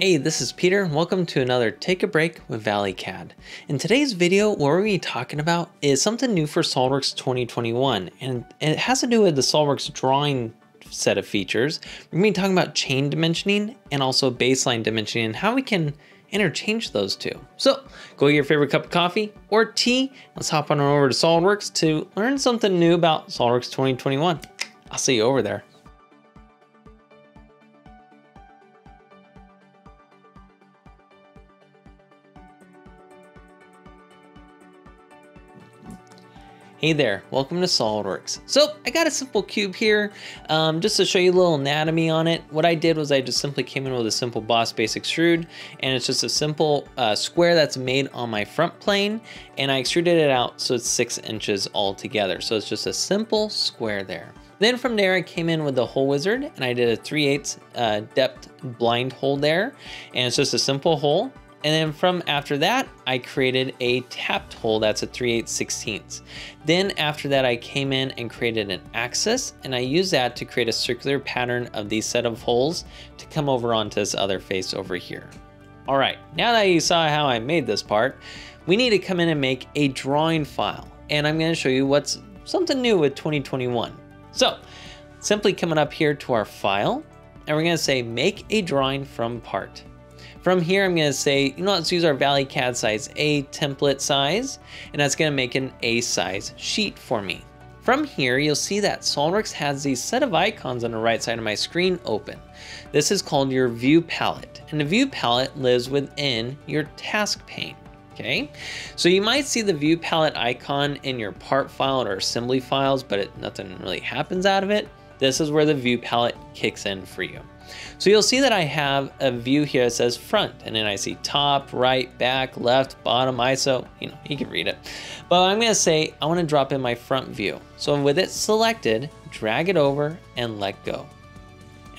Hey, this is Peter and welcome to another Take a Break with ValleyCAD. In today's video, what we're going to be talking about is something new for SOLIDWORKS 2021, and it has to do with the SOLIDWORKS drawing set of features. We're going to be talking about chain dimensioning and also baseline dimensioning and how we can interchange those two. So go get your favorite cup of coffee or tea. Let's hop on over to SOLIDWORKS to learn something new about SOLIDWORKS 2021. I'll see you over there. Hey there, welcome to SOLIDWORKS. So I got a simple cube here, um, just to show you a little anatomy on it. What I did was I just simply came in with a simple Boss Base extrude, and it's just a simple uh, square that's made on my front plane, and I extruded it out so it's six inches all together. So it's just a simple square there. Then from there, I came in with the hole wizard and I did a 3 8 uh, depth blind hole there. And it's just a simple hole. And then from after that, I created a tapped hole that's a 3 8 16 Then after that, I came in and created an axis and I used that to create a circular pattern of these set of holes to come over onto this other face over here. All right, now that you saw how I made this part, we need to come in and make a drawing file. And I'm gonna show you what's something new with 2021. So simply coming up here to our file, and we're gonna say make a drawing from part. From here, I'm gonna say, you know, let's use our Valley CAD size A template size, and that's gonna make an A size sheet for me. From here, you'll see that SOLIDWORKS has these set of icons on the right side of my screen open. This is called your view palette, and the view palette lives within your task pane. Okay, so you might see the view palette icon in your part file or assembly files, but it, nothing really happens out of it. This is where the view palette kicks in for you. So you'll see that I have a view here that says front, and then I see top, right, back, left, bottom, ISO, you know, you can read it. But I'm gonna say, I wanna drop in my front view. So with it selected, drag it over and let go.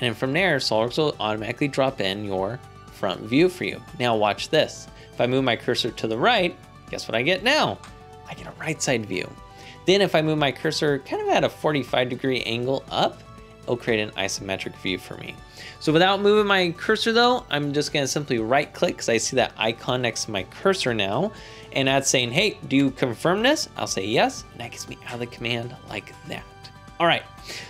And then from there, SOLIDWORKS will automatically drop in your front view for you. Now watch this. If I move my cursor to the right, guess what I get now? I get a right side view. Then if I move my cursor kind of at a 45 degree angle up, it'll create an isometric view for me. So without moving my cursor though, I'm just gonna simply right click because I see that icon next to my cursor now. And that's saying, hey, do you confirm this? I'll say yes, and that gets me out of the command like that. All right,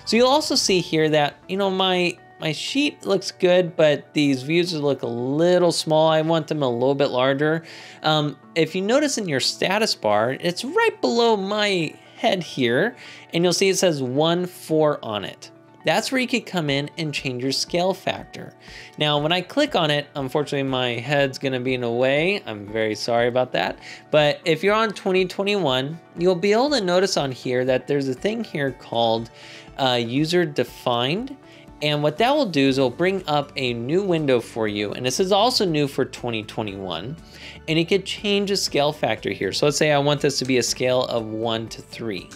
so you'll also see here that, you know, my my sheet looks good, but these views look a little small. I want them a little bit larger. Um, if you notice in your status bar, it's right below my head here, and you'll see it says 1-4 on it. That's where you could come in and change your scale factor. Now, when I click on it, unfortunately my head's gonna be in the way. I'm very sorry about that. But if you're on 2021, you'll be able to notice on here that there's a thing here called uh, user defined. And what that will do is it'll bring up a new window for you. And this is also new for 2021. And you could change the scale factor here. So let's say I want this to be a scale of one to three.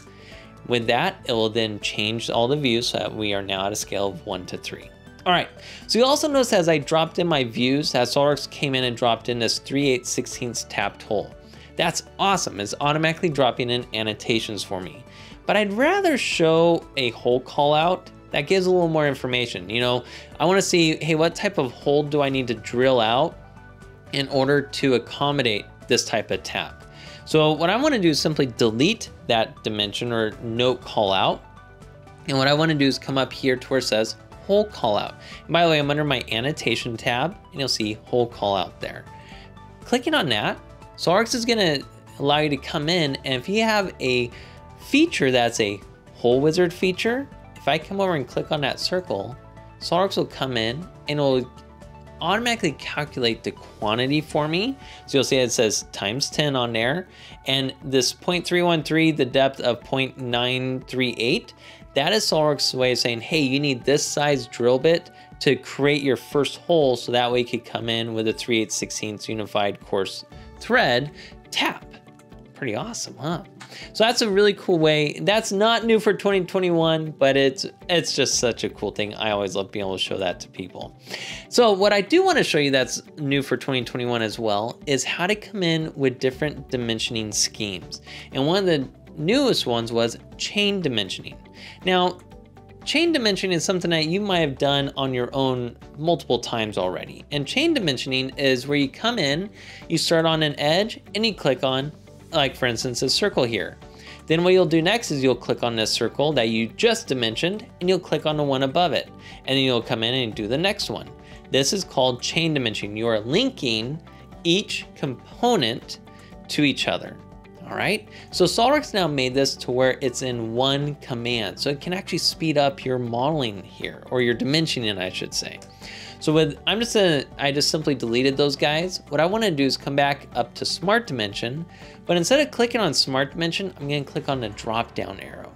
With that, it will then change all the views so that we are now at a scale of one to three. All right, so you also notice as I dropped in my views, that SOLIDWORKS came in and dropped in this 3 8 16 tapped hole. That's awesome, it's automatically dropping in annotations for me. But I'd rather show a hole call out that gives a little more information. You know, I wanna see, hey, what type of hole do I need to drill out in order to accommodate this type of tap? So what I wanna do is simply delete that dimension or note call out. And what I wanna do is come up here to where it says hole call out. And by the way, I'm under my annotation tab and you'll see hole call out there. Clicking on that, SOLIDWORKS is gonna allow you to come in and if you have a feature that's a hole wizard feature, if I come over and click on that circle, SOLIDWORKS will come in and it will automatically calculate the quantity for me. So you'll see it says times 10 on there. And this 0.313, the depth of 0.938, that is SOLIDWORKS' way of saying, hey, you need this size drill bit to create your first hole so that way you could come in with a 3 8 16 unified coarse thread tap. Pretty awesome, huh? So that's a really cool way. That's not new for 2021, but it's it's just such a cool thing. I always love being able to show that to people. So what I do want to show you that's new for 2021 as well is how to come in with different dimensioning schemes. And one of the newest ones was chain dimensioning. Now, chain dimensioning is something that you might have done on your own multiple times already. And chain dimensioning is where you come in, you start on an edge, and you click on, like for instance, a circle here. Then what you'll do next is you'll click on this circle that you just dimensioned, and you'll click on the one above it. And then you'll come in and do the next one. This is called chain dimensioning. You are linking each component to each other. All right, so SOLIDWORKS now made this to where it's in one command. So it can actually speed up your modeling here, or your dimensioning, I should say. So with, I'm just gonna, I just simply deleted those guys. What I wanna do is come back up to Smart Dimension, but instead of clicking on Smart Dimension, I'm gonna click on the drop down arrow.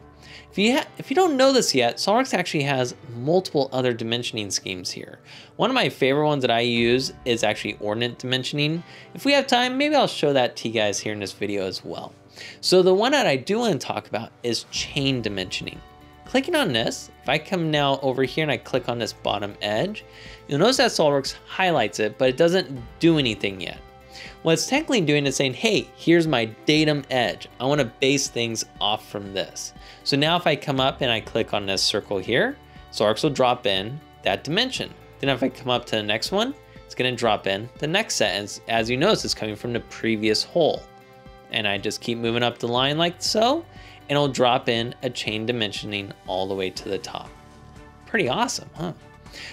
If you, if you don't know this yet, SOLIDWORKS actually has multiple other dimensioning schemes here. One of my favorite ones that I use is actually ordinate dimensioning. If we have time, maybe I'll show that to you guys here in this video as well. So the one that I do want to talk about is chain dimensioning. Clicking on this, if I come now over here and I click on this bottom edge, you'll notice that SOLIDWORKS highlights it, but it doesn't do anything yet. What it's technically doing is saying, hey, here's my datum edge. I want to base things off from this. So now if I come up and I click on this circle here, SOLIDWORKS will drop in that dimension. Then if I come up to the next one, it's going to drop in the next set. As, as you notice, it's coming from the previous hole. And I just keep moving up the line like so, and it'll drop in a chain dimensioning all the way to the top. Pretty awesome, huh?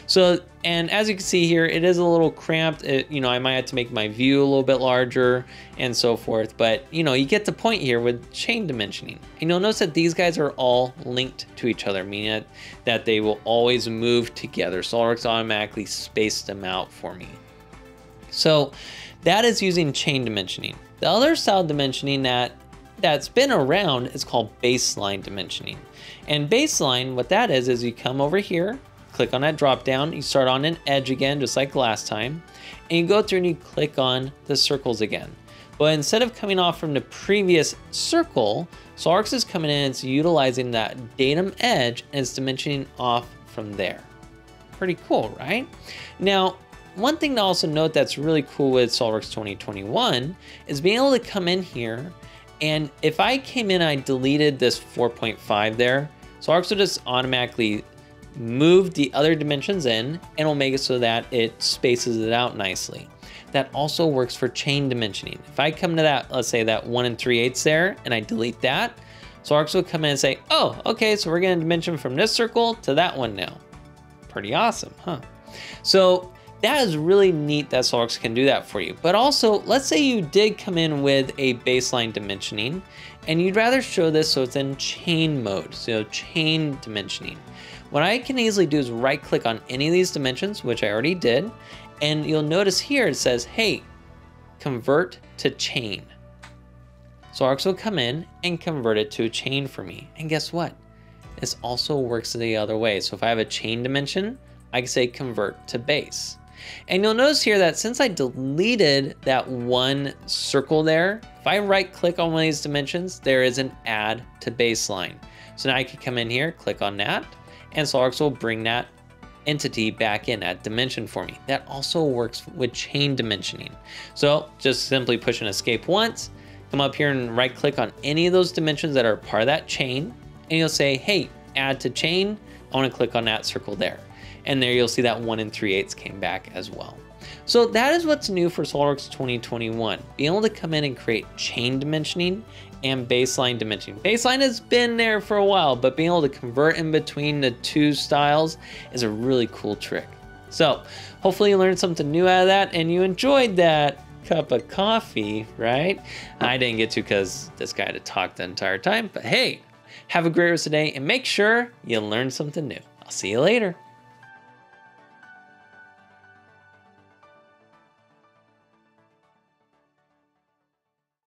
So, and as you can see here, it is a little cramped. It, you know, I might have to make my view a little bit larger and so forth, but you know, you get the point here with chain dimensioning. And you'll notice that these guys are all linked to each other, meaning that, that they will always move together. SOLIDWORKS automatically spaced them out for me. So that is using chain dimensioning. The other style dimensioning that that's been around is called baseline dimensioning. And baseline, what that is, is you come over here, click on that drop down, you start on an edge again, just like last time, and you go through and you click on the circles again. But instead of coming off from the previous circle, SOLIDWORKS is coming in and it's utilizing that datum edge and it's dimensioning off from there. Pretty cool, right? Now, one thing to also note that's really cool with SOLIDWORKS 2021 is being able to come in here and if I came in I deleted this 4.5 there, SOLIDWORKS will just automatically move the other dimensions in and will make it so that it spaces it out nicely. That also works for chain dimensioning. If I come to that, let's say that 1 and 3 eighths there, and I delete that, SOLIDWORKS will come in and say, oh, okay, so we're going to dimension from this circle to that one now. Pretty awesome, huh? So that is really neat that SOLIDWORKS can do that for you. But also, let's say you did come in with a baseline dimensioning and you'd rather show this so it's in chain mode, so chain dimensioning. What I can easily do is right click on any of these dimensions, which I already did, and you'll notice here it says, hey, convert to chain. SOLIDWORKS will come in and convert it to a chain for me. And guess what? This also works the other way. So if I have a chain dimension, I can say convert to base. And you'll notice here that since I deleted that one circle there, if I right click on one of these dimensions, there is an add to baseline. So now I can come in here, click on that, and SOLIDWORKS will bring that entity back in that dimension for me. That also works with chain dimensioning. So just simply push an escape once, come up here and right click on any of those dimensions that are part of that chain, and you'll say, hey, add to chain. I wanna click on that circle there. And there you'll see that one and three eighths came back as well. So that is what's new for SOLIDWORKS 2021. Being able to come in and create chain dimensioning and baseline dimensioning. Baseline has been there for a while, but being able to convert in between the two styles is a really cool trick. So hopefully you learned something new out of that and you enjoyed that cup of coffee, right? I didn't get to because this guy had to talk the entire time, but hey, have a great rest of the day and make sure you learn something new. I'll see you later.